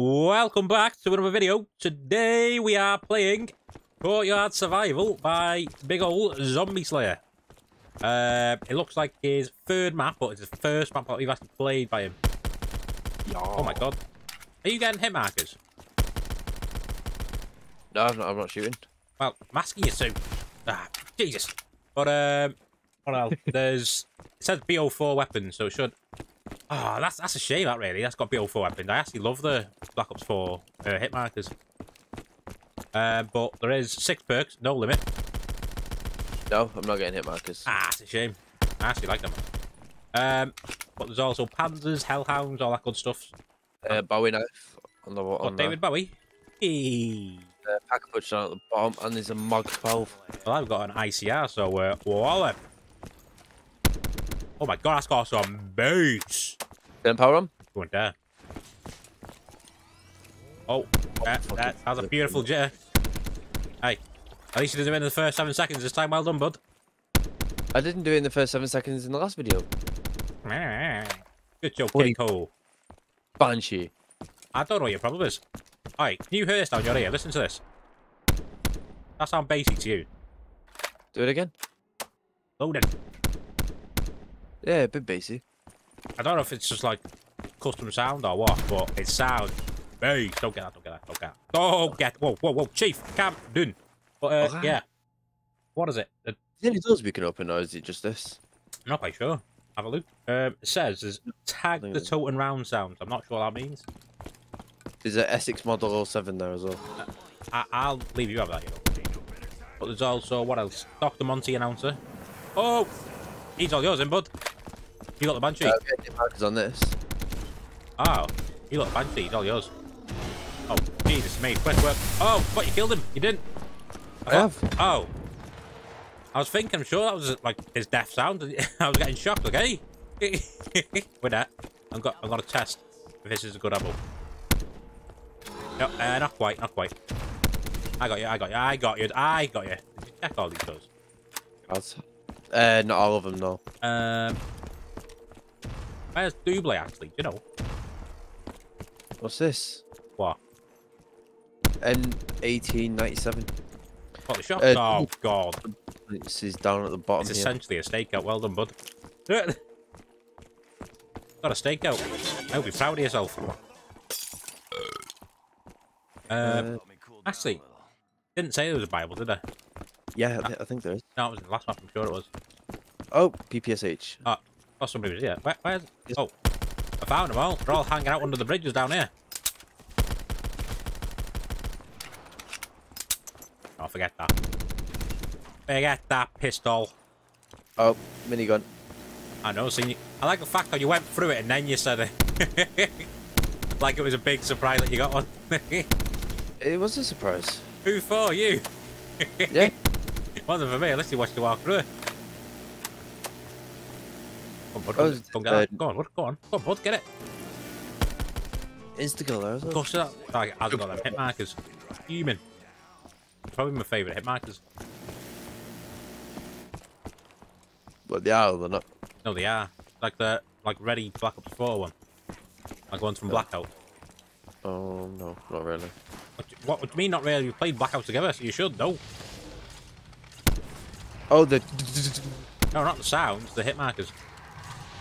Welcome back to another video. Today we are playing Courtyard Survival by big old Zombie Slayer. Uh, it looks like his third map, but it's the first map that we've actually played by him. Oh my god. Are you getting hit markers? No, I'm not, I'm not shooting. Well, I'm asking you to. Ah, Jesus. But, um, what else? There's, it says BO4 weapons, so it should... Oh, that's that's a shame, that really. That's got BO4 weapons. I actually love the Black Ops 4 uh, hit markers. Uh, but there is six perks, no limit. No, I'm not getting hit markers. Ah, it's a shame. I actually like them. Um, but there's also panzers, hellhounds, all that good stuff. Uh, Bowie knife on the on David Bowie. Hey. uh, pack punch down at the bottom, and there's a Mog 12. Well, I've got an ICR, so uh, wallop. Oh my god, that's got some bass. Then power on. Going there. Oh, that, that, that's a beautiful jitter. Hey, at least you did it in the first seven seconds this time. Well done, bud. I didn't do it in the first seven seconds in the last video. Good job, What do King Cole. Banshee. I don't know what your problem is. Alright, can you hear this down your ear? Listen to this. That sound basic to you. Do it again. Loaded. Yeah, a bit bassy. I don't know if it's just like custom sound or what, but it sounds bass. Don't get that, don't get that, don't get that. Don't get Whoa, whoa, whoa. Chief, calm down. But, uh, Okay. yeah. What is it? Uh, Is there any doors we can open, or is it just this? I'm not quite sure. Have a look. Um, it says there's tag the totem round sound. I'm not sure what that means. There's a Essex Model 07 there as well. I I'll leave you have that, you know. But there's also, what else? Dr. Monty announcer. Oh! He's all yours, in, bud. You got the Banshee. Uh, markers on this. Oh, you got the Banshee. He's all yours. Oh, Jesus me. Quick work. Oh, what? You killed him. You didn't. I have. Oh. I was thinking, I'm sure that was like his death sound. I was getting shocked, like, hey. With that, I'm got, I'm gonna test if this is a good apple. No, uh, not quite, not quite. I got you, I got you, I got you, I got you. Did you check all these doors? As- Uh, not all of them, no. Um, where's Double actually? Do you know What's this? what? N1897. What the shop? Uh, oh God, This is down at the bottom it's here. essentially a stakeout. Well done, bud. got a stakeout. I hope you're proud of yourself. Um, Uh, actually, didn't say there was a Bible, did I? yeah, I, thi- I think there is. No, it was the last map. I'm sure it was. Oh, PPSH. Oh, oh somebody was here. Where, where's? Oh, I found them all. They're all hanging out under the bridges down here. Oh, forget that. Forget that pistol. Oh, minigun. I know, seen you. I like the fact that you went through it and then you said it. like it was a big surprise that you got one. It was a surprise. Who for you? Yeah. Wasn't for me, unless you watched you walk through it. Come on, bud, Oh, go, go, on, get that. go on, bud, go on. Go on, bud, get it. Instakill there as Of course, that. Like, hasn't got them hit markers. Human. Probably my favourite hit markers. But they are, they're not. No, they are. Like the like ready Black Ops 4 one. Like ones from Blackout. Oh, no, not really. What, what, what do you mean not really? We played Blackout together, so you should know. Oh, the. No, not the sounds, the hit markers.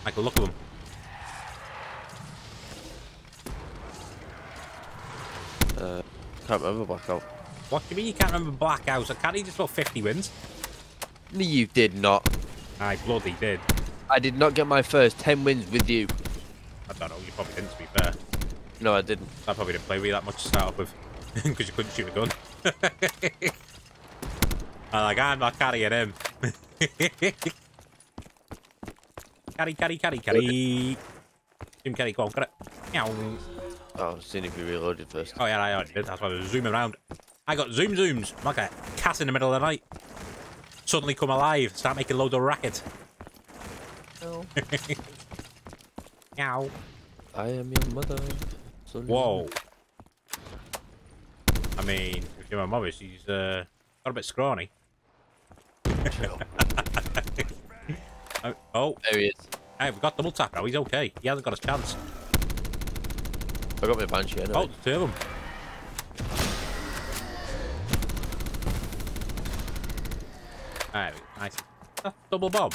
Like the look of them. Uh, can't remember blackout. What do you mean you can't remember Blackout? I can't he just got 50 wins? No, you did not. I bloody did. I did not get my first 10 wins with you. I don't know, you probably didn't to be fair. No, I didn't. I probably didn't play with you that much to start off with. Because you couldn't shoot a gun. I'm like, I'm not carrying him. carry, carry, carry, carry. Jim Carrey, go on, got it. Meow. Oh, seeing if you reloaded first. Oh yeah, I already did. That's why I was zooming around. I got zoom zooms. I'm like a cat in the middle of the night. Suddenly come alive, start making loads of racket. Meow. I am your mother. son. Whoa. I mean, if you're my mother, she's uh, got a bit scrawny. oh, oh, There he is. hey, we've got double tap now. He's okay. He hasn't got a chance. I got my banshee anyway. Oh, two of them. Alright, nice. Ah, double bomb.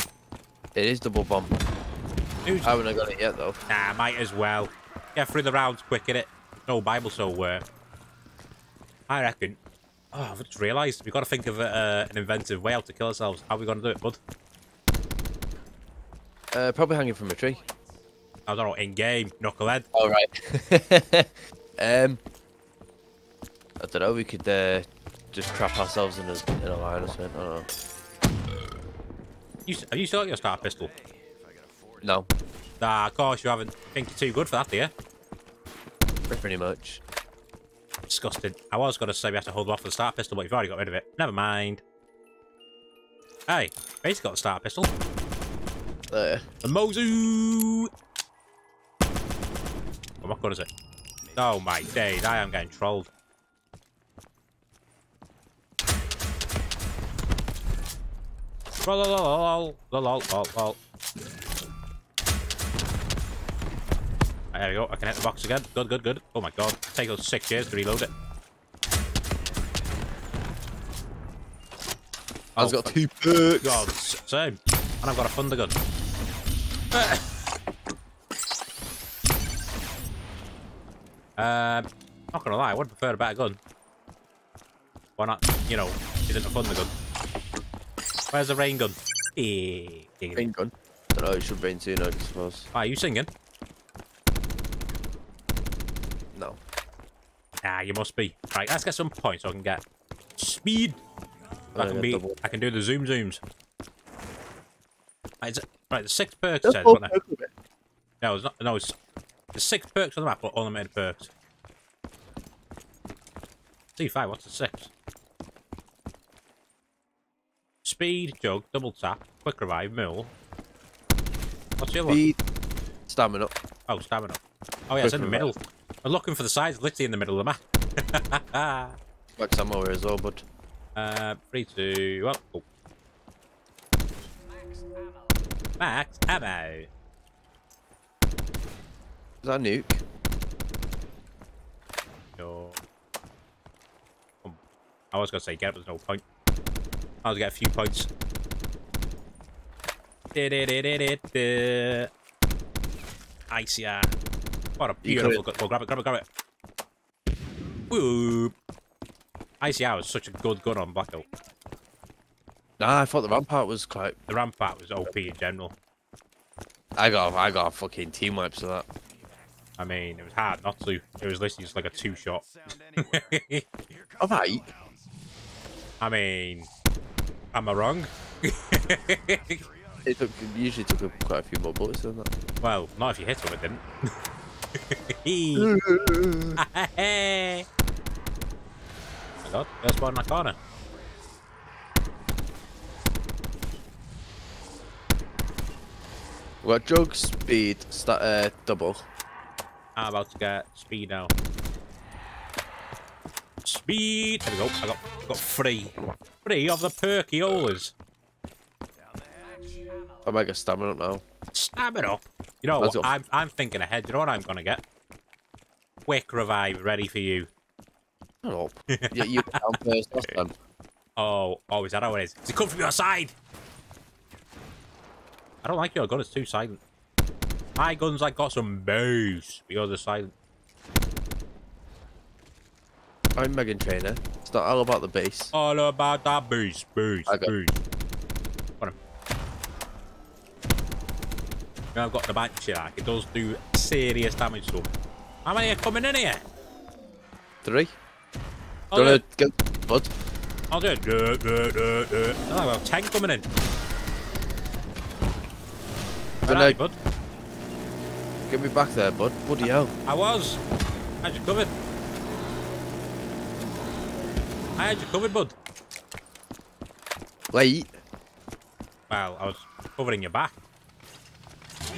It is double bomb. Who's... I haven't got it yet though. Nah, might as well. Get through the rounds quick, innit? No Bible so uh, I reckon. Oh, I've just realised we've got to think of uh, an inventive way out to kill ourselves. How are we going to do it, bud? Uh, probably hanging from a tree. I don't know, in game, knucklehead. All right. um, I don't know. We could uh, just trap ourselves in a in a line or something. I don't know. You, have you still got your star pistol? No, Nah, of course you haven't. Think you're too good for that, do you? pretty much. Disgusting. I was going to say we have to hold off the start pistol, but you've already got rid of it. Never mind. Hey, basically got the start pistol. Uh, The Mozu! Oh, what gun is it? Oh my days, I am getting trolled. Lol, lol, lol. There we go, I can hit the box again. Good, good, good. Oh my god, take us six years to reload it. I've got two perks. God, same. And I've got a thunder gun. um, not gonna lie, I would prefer a better gun. Why not? You know, isn't a thunder gun. Where's the rain gun? Rain gun. I don't know. It should rain soon, I suppose. Are you singing? No. Ah, you must be. Right, let's get some points so I can get speed. I I can be. double. I can do the zoom zooms. Right, is it, right the six perks says, hold wasn't it? perk a bit. No, it's not. No, it's there's six perks on the map, but unlimited perks. C5, what's the six? Speed, jug, double tap, quick revive, mill. What's the other one? Stamina. Oh, stamina. Oh yeah, it's in the Quick middle. I'm looking for the sides, literally in the middle of the map. Like somewhere as well, but uh, three, two, one, go. Max ammo. is that a nuke? Yo. Um, I was gonna say get it, but there's no point. I was gonna get a few points. Icy ah. What a beautiful gun. Well, grab it, grab it, grab it. Whoop. Hour is such a good gun on Oak. Nah, I thought the rampart was quite. The rampart was OP in general. I got, I got fucking team wipes of that. I mean, it was hard not to. It was literally just like a two shot. All right. I mean, am I wrong? It took, it usually took a- quite a few more bullets than that. well, not if you hit him, it didn't. my god, there's one in that corner. We got jug, speed, uh, double. I'm about to get speed now. Speed! There we go. I got, I got three. Three of the perkiolas. I might get stamina up now. Stab it up. You know what? I'm, I'm thinking ahead. You know what I'm going to get? Quick revive ready for you. Shut up. yeah, you down first last time. Oh, oh, is that how it is? Does it come from your side? I don't like your gun, it's too silent. My gun's like got some bass, but yours is silent. I'm Meghan Trainor. It's not all about the base. All about that bass, bass, I got- bass. Got him. Now I've got the banshee, like, it does do serious damage to him. How many are coming in here? Three. Oh, Do you want to get blood? I'll do it. Duh, duh, duh, duh. Oh, I've got 10 coming in. Where are you, bud? get me back there, bud? Bloody hell. I was. I had you covered. I had you covered, bud. Wait. Well, I was covering your back.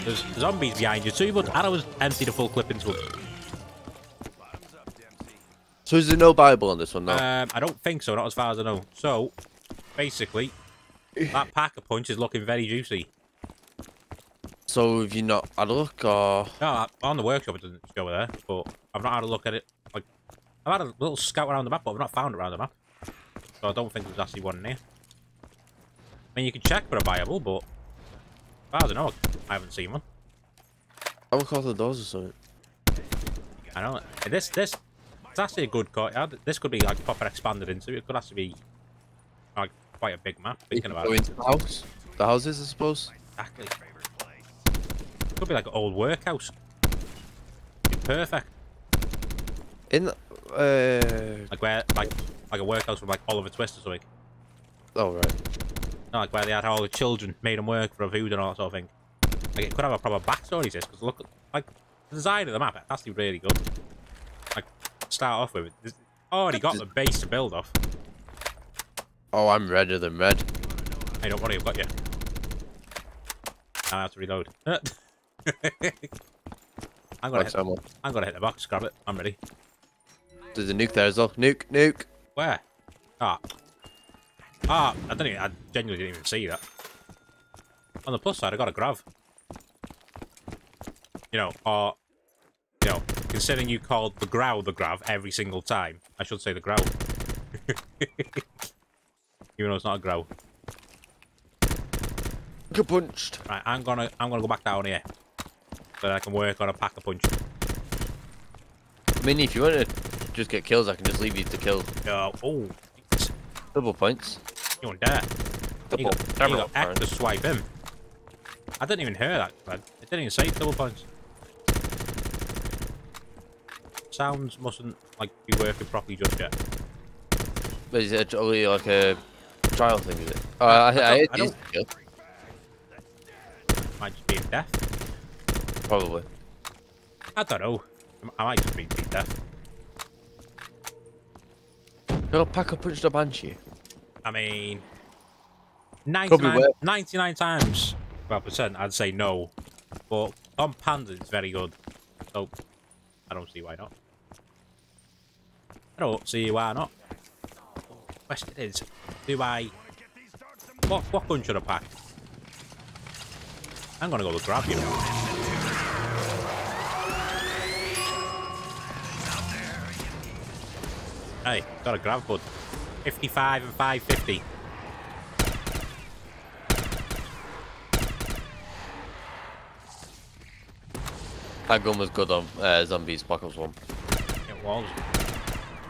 There's zombies behind you too, but and I was empty the full clip into them. So is there no Bible on this one now? Um, I don't think so, not as far as I know. So, basically, that pack of punch is looking very juicy. So have you not had a look, or No, I- on the workshop it doesn't go there, but I've not had a look at it. Like, I've had a little scout around the map, but I've not found it around the map. So I don't think there's actually one near. I mean, you can check for a viable, but I don't know, I haven't seen one. have a couple of doors or something? I know this this it's actually a good courtyard. This could be like proper expanded into. It could actually be like quite a big map. Thinking about Go it, into the house. The houses, I suppose. exactly. Could be like an old workhouse. Be perfect. In the, uh, Like where like like a workhouse from like Oliver Twist or something. oh right. No, like where they had all the children, made them work for a food and all that sort of thing. Like it could have a proper backstory to this, because look, like the design of the map, it's actually really good. Like start off with, it's already got the base to build off. Oh, I'm redder than red. Hey, don't worry, I've got you. Now I have to reload. I'm gonna, hit. I'm gonna hit the box, grab it. I'm ready. There's a nuke there as well. Nuke, nuke. Where? Ah. Ah, I didn't even, I genuinely didn't even see that. On the plus side, I got a grav. You know, or, you know, considering you called the growl the grav every single time, I should say the growl. Even though it's not a growl. Get punched. Right, I'm gonna, I'm gonna go back down here. So I can work on a pack a punch. I mean, if you want to just get kills, I can just leave you to kill. Uh, oh, Double points. you want that? dare. You got, you double got extra swipe him. I didn't even hear that, man. It didn't even say double points. Sounds mustn't like be working properly just yet. But is it only like a trial thing, is it? Oh, I, I, don't- I, I don't- I kill. Might just be death. Probably. I don't know. I might just be beat death. Go pack a punch the banshee. I mean, 99, worse. 99 times, well, percent, I'd say no. But on Panda, it's very good. So, I don't see why not. I don't see why not. Question is, do I... What, what gun should I pack? I'm gonna go with grab, you know. Hey, got a grab, bud. 55 and 550. That gun was good on uh, Zombies Black Ops 1. It was.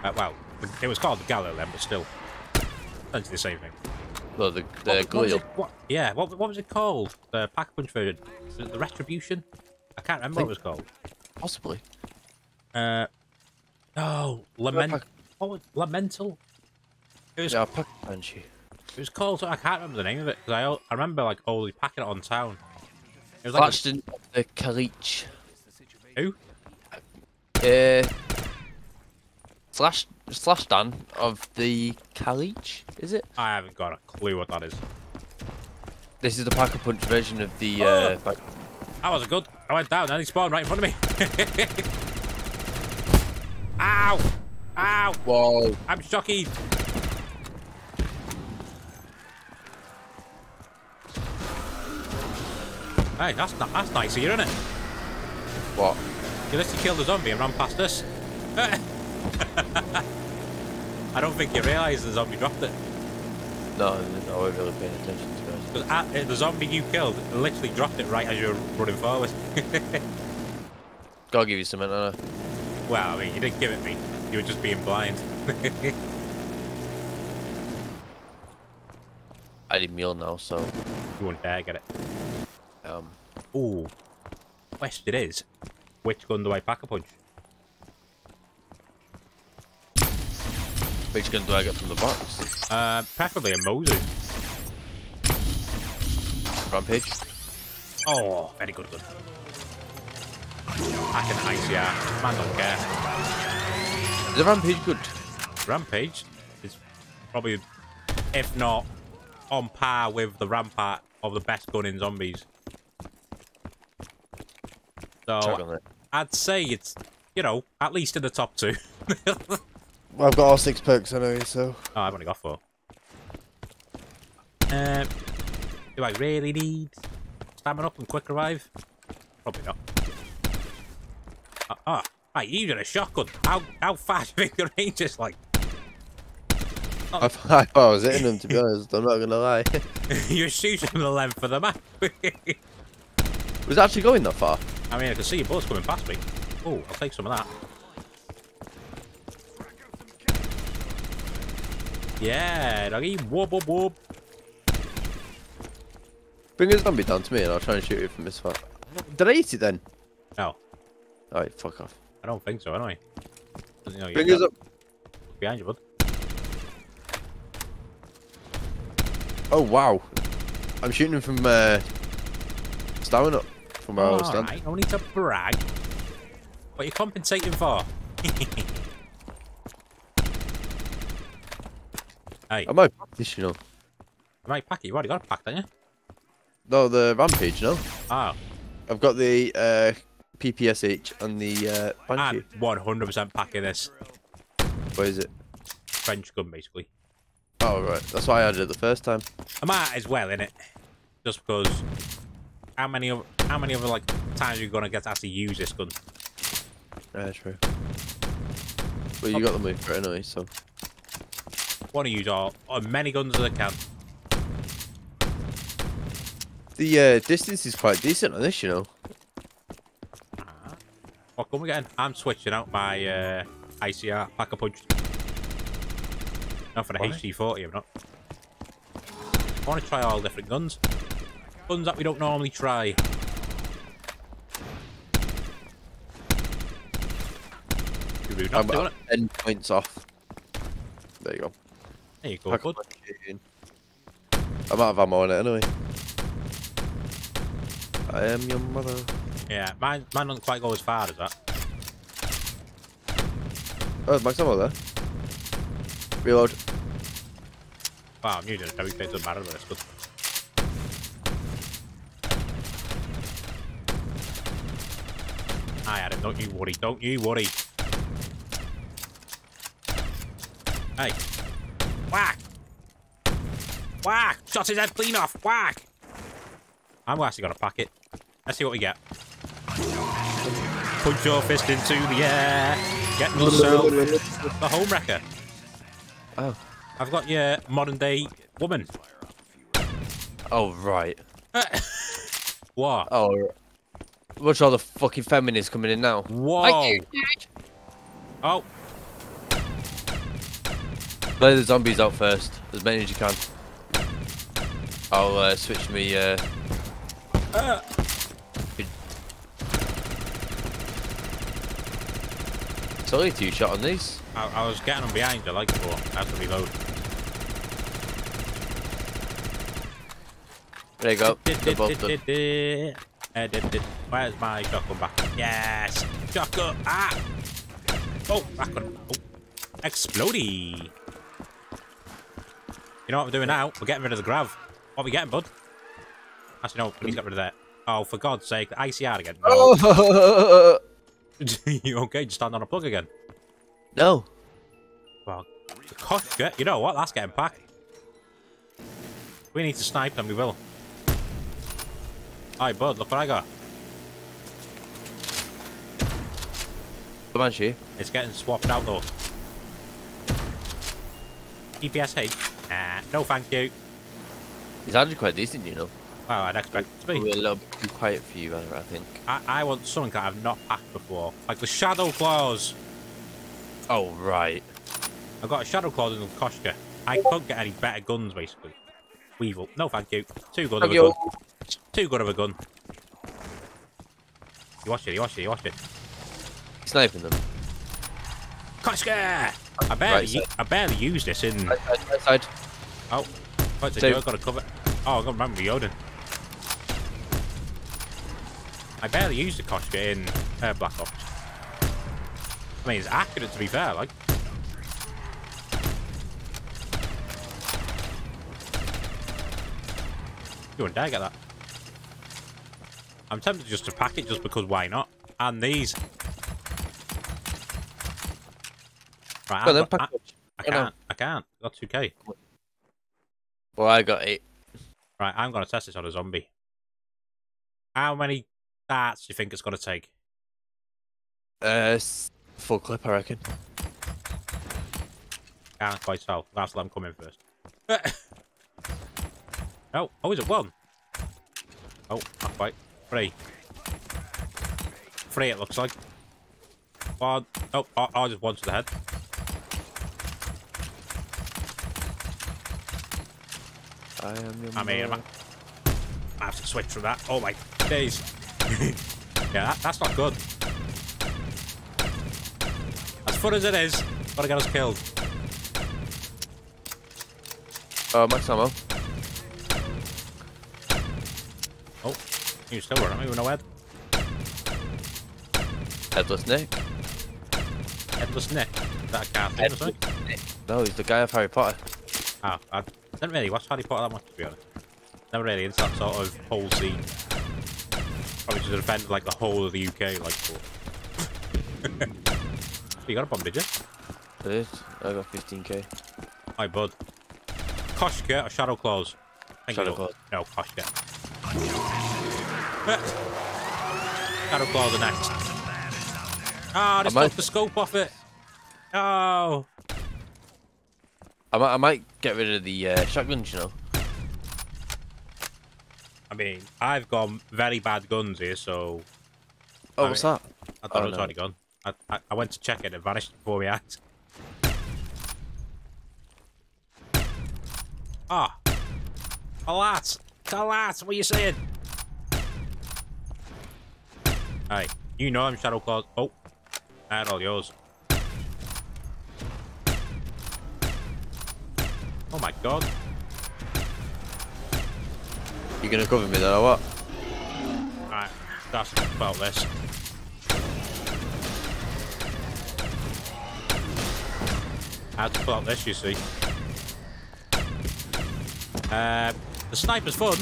Uh, well, it was called the Galil then, but still. Essentially the same thing. No, the, the What- what it- what- yeah, what, what was it called? The pack punch version? The Retribution? I can't remember what it was called. Possibly. Uh, oh, Lament. Was Lamental? It was, Yeah, banshee. it was called. I can't remember the name of it because I, I remember like always packing it on town. It was like in the Kalich. who? Uh, slash slash Dan of the Kalich, is it? I haven't got a clue what that is. This is the pack a punch version of the. Oh. Uh, back- That wasn't good. I went down and he spawned right in front of me. Ow! Ow! Whoa! I'm shocky. Hey, that's not, that's nice here, isn't it? What? You literally killed a zombie and ran past us. I don't think you realise the zombie dropped it. No, no, I wasn't really paying attention to at, uh, the zombie you killed literally dropped it right as you were running forward. Gotta give you something, uh, well, I mean, you didn't give it me. You were just being blind. I need meal now, so you wouldn't dare get it. um, Ooh. Question is, which gun do I pack a punch? which gun do I get from the box? Uh, preferably a Moser. Rampage. Oh, very good gun. I can ice, yeah. Man don't care. Is the Rampage good? Rampage is probably, if not on par with the Rampart of the best gun in zombies. So. I'd say it's, you know, at least in the top two. Well, I've got all six perks anyway, so Oh, I've only got four. Um, do I really need stamina up and quick revive? Probably not. Uh, oh, you did a shotgun. How how fast think the range is like? I, I thought I was hitting him, to be honest. I'm not gonna lie. You're shooting the length of the map. was actually going that far? I mean, I can see your bullets coming past me. Oh, I'll take some of that. Yeah, doggy. Whoop, whoop, whoop. Bring a zombie down to me and I'll try and shoot you from this far. Did I eat it then? No, Alright, fuck off. I don't think so, anyway. You know, Bring up. behind you, bud. Oh, wow. I'm shooting him from uh, stamina up from where I was standing. Alright, no need to brag. What are you compensating for? hey, I might practice, you know. I might pack it. You already got a pack, don't you? No, the rampage, no. Oh, I've got the uh, PPSH and the uh, I'm 100% packing this What is it? French gun, basically. Oh, right. That's why I had it the first time. I might as well, in it, Just because. How many of how many other like times are you gonna get to actually use this gun? Yeah, true. Well, you got the move for it anyway, so. Want to use all as many guns as I can. The uh, distance is quite decent on this, you know. What gun we getting? I'm switching out my uh, ICR pack a punch. Not for the Why? HG40, I'm not. I want to try all different guns. Guns that we don't normally try. I'm doing it. 10 points off. There you go. There you go, Pack bud. I'm out of ammo on it anyway. I am your mother. Yeah, mine, mine doesn't quite go as far as that. Oh, max ammo there. Reload. Wow, I'm using a heavy it doesn't matter, but it's good. I had it, don't you worry, don't you worry. Hey. Whack! Whack! Shot his head clean off! Whack! I'm actually gonna pack it. Let's see what we get. Punch your fist into the air. Get yourself the home wrecker. Oh. I've got your modern day woman. Oh, right. What? Oh. Watch all the fucking feminists coming in now. Whoa! Oh, Play the zombies out first, as many as you can. I'll uh, switch me. Uh... Uh. It's only two shot on these. I, I was getting them behind you like before. I have to reload. There you go. They're both done. Uh, did, did. Where's my shotgun back? Yes! Shotgun! Ah! Oh, back on. Oh. Explodey! You know what we're doing now? We're getting rid of the grav. What are we getting, bud? Actually, no, we need to get rid of that. Oh, for God's sake, the ICR again. No. You okay? Just stand on a plug again. no. Well, you know what? That's getting packed. We need to snipe them, we will. Hi, bud, look what I got. The Banshee. It's getting swapped out, though. EPSH? Nah, no thank you. He's actually quite decent, you know. Well, I'd expect it to be. a little bit too quiet for you, I think. I, I want something that I've not packed before. Like the Shadow Claws. Oh, right. I've got a Shadow Claws in the Koshka. I can't get any better guns, basically. Weevil. No thank you. Too good of a you. gun. Too good of a gun. You watch it, you watch it, you watch it. Sniping them. Koshka! I barely, Right. I barely used this in. Right side, right side. Oh, what's it? So- I've got to cover. Oh, I've got remember Yoden. I barely used the Koshka in uh, Black Ops. I mean, it's accurate to be fair, like. You wouldn't dare get that. I'm tempted just to pack it just because why not? And these. Right, Go I've then, got- pack I. I can't. I can't. I got 2k. Well, I got eight. Right, I'm going to test this on a zombie. How many do you think it's going to take? Uh, full clip, I reckon. Can't quite tell. That's come in first. oh, oh, is it one? Oh, not quite. Three. Three, it looks like. One. Oh, oh, oh just one to the head. I am your I mean, man. I have to switch from that. Oh my days. Yeah, that, that's not good. As fun as it is, gotta get us killed. Oh, max ammo. Oh, you still with no head. Headless Nick. Headless Nick. Is that a car thing or something? No, he's the guy of Harry Potter. Ah, I didn't really watch Harry Potter that much, to be honest. Never really into that sort of whole scene. Probably just defend like the whole of the UK, like. For... you got a bomb, did you? Is. I got 15k. Hi, bud. Koshka or Shadow Claws? I think Shadow you- Claws. No, Koshka. Shadow Claws are next. Ah, they I might- took the scope off it. Oh. I might, I might get rid of the uh, shotguns, you know. I mean, I've got very bad guns here, so Oh, I what's mean- that? I thought Oh, it was no. already gone. I, I, I went to check it and it vanished before my eyes. Ah. Alas. Alas, what are you saying? Hey, you know I'm Shadow Claws. Oh. That's all yours. Oh my god. You gonna cover me though, or what? Alright, that's about this. Had to pull out this, you see. Uh, the sniper's fun.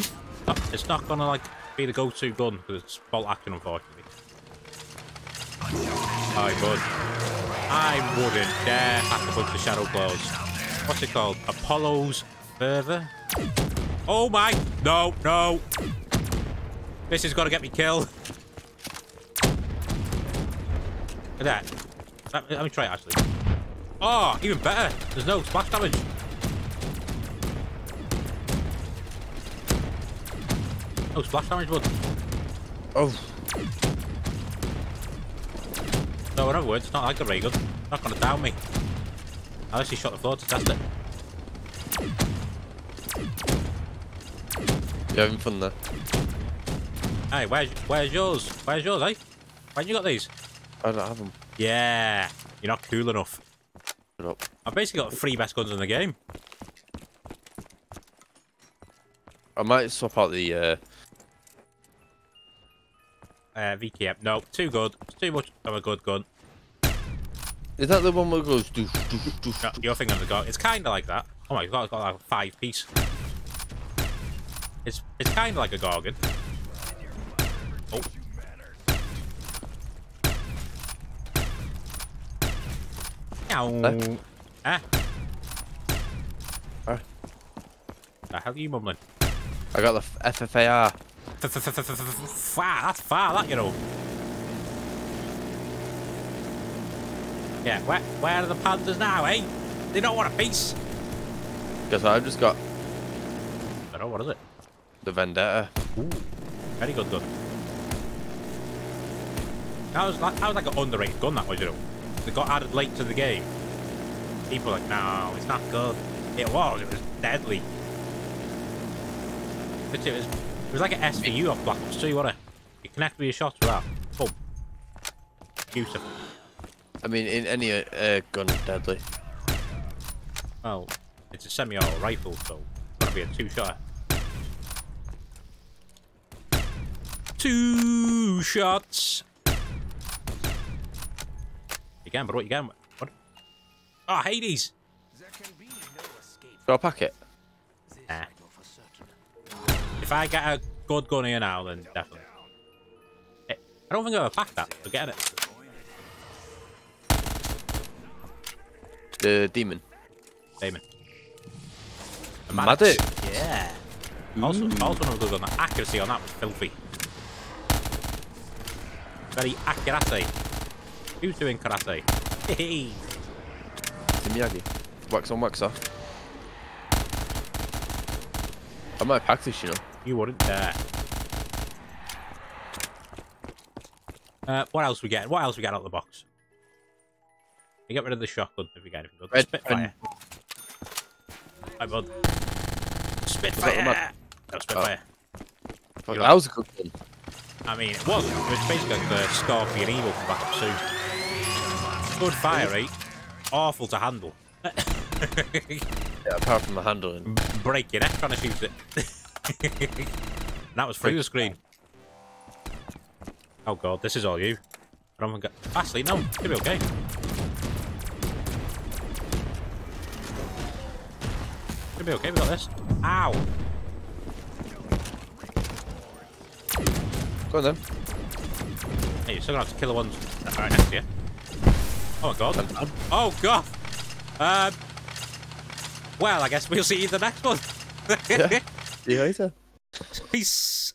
It's not gonna like be the go-to gun because it's bolt action, unfortunately. I would. I wouldn't dare hack a bunch of shadow claws. What's it called? Apollo's fervor. Oh my! No, no! This is gonna get me killed. Look at that. Let, let me try it actually. Oh, even better. There's no splash damage. No splash damage, bud. Oh, So in other words, it's not like a ray gun. Not gonna down me. I actually shot the floor to test it. You're having fun there. Hey, where's where's yours? Where's yours, eh? When you got these? I don't have them. Yeah, you're not cool enough. Shut up. I've basically got three best guns in the game. I might swap out the. Uh, Uh, VKM. No, too good. It's too much of a good gun. is that the one where it goes? Doof, doof, doof, No, your thing on the go. It's kind of like that. Oh my god, it's got like a five piece. It's it's kind of like a Gorgon. Oh. Ow. Eh? Ah. Ah. The hell are you mumbling? I got the F- FFAR. Far, that's far, that you know. Yeah, where where are the panthers now, eh? They don't want a piece. Guess what? I've just got I don't know, what is it? The Vendetta. Ooh, very good gun. That was like that was like an underrated gun. That was, you know. It got added late to the game. People were like, no, it's not good. It was. It was deadly. It was. It was like an SVU off Black Ops 2, wasn't it? You connect with your shots with that. Boom. Beautiful. I mean, in any uh, uh, gun, deadly. Well, it's a semi-auto rifle, so it's gonna be a two-shotter. Two shots. You can, but what you can? What? Oh, Hades. Got a packet. Nah. If I get a good gun here now, then definitely. Eh, I don't think I've ever packed that. We're getting it. The demon. Damon. The Maddox. Yeah. Also, also another good gun. The accuracy on that was filthy. Very accurate. Who's doing karate? Hey. It's Miyagi. Wax on, wax off. I might pack this, you know. You wouldn't dare. Uh, what else we get? What else we get out of the box? You get rid of the shotgun if you get anything good. Red Spitfire. Hi, bud. Spitfire. No, Spitfire. You that was a good one. I mean, it was. It was basically like the Skorpion EVO from back up soon. Good fire rate. Awful to handle. Yeah, apart from the handling. Break your neck trying to shoot it. that was through the screen. Oh god, this is all you. I don't think I... Actually, no. It'll be okay. It'll be okay, we got this. Ow! Go on then. Hey, you're still gonna have to kill the ones that are right next to you. Oh my god. Oh god! Um... Well, I guess we'll see you in the next one. Yeah. See you later. Peace.